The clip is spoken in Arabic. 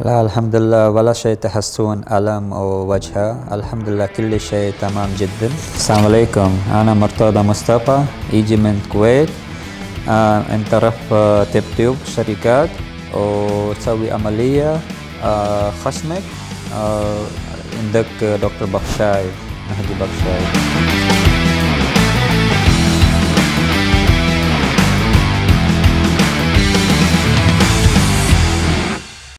لا الحمد لله ولا شيء تحسون ألم أو وجهه الحمد لله كل شيء تمام جدا. السلام عليكم. أنا مرتضى مصطفى يجي من الكويت. آه أنت رف آه، تيب تيوب شركات. وتسوي عملية آه خشمك آه، عندك دكتور بخشاي مهدي بخشاي.